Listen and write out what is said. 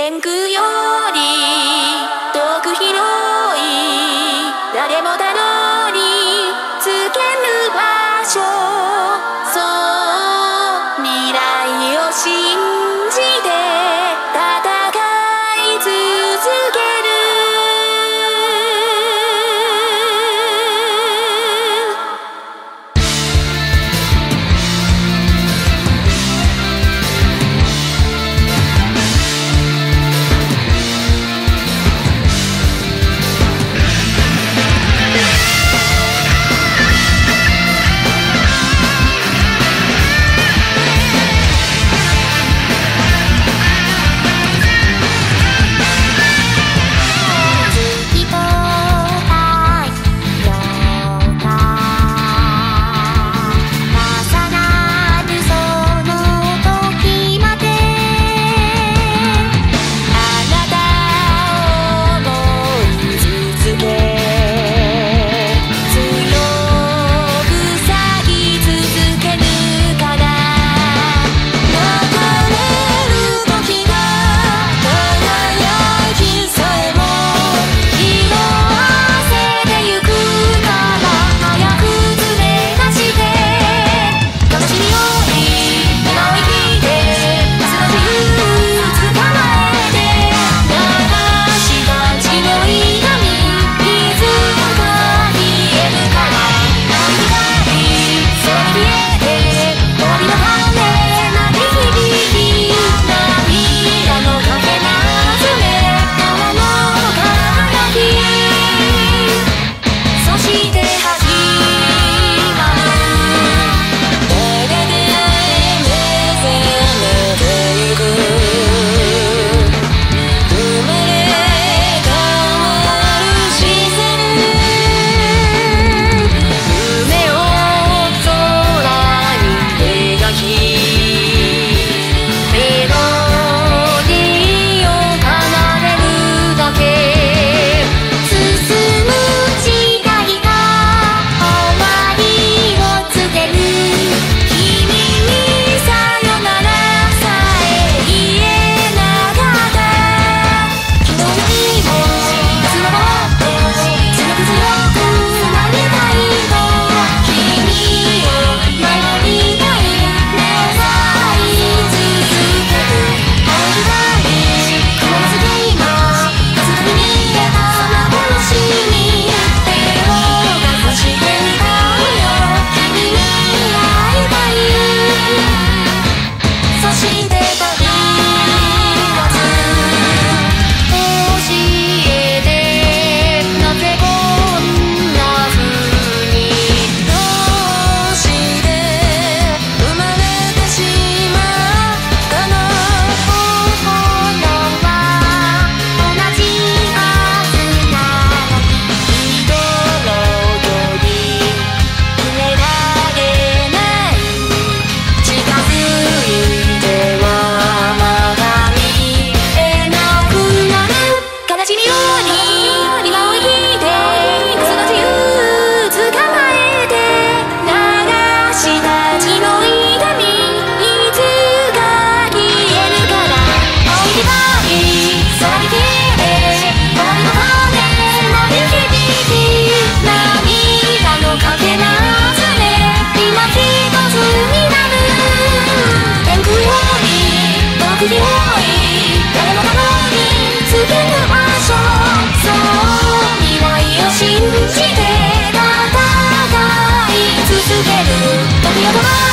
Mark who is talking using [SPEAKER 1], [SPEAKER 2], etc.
[SPEAKER 1] 天空よりる。僕よとも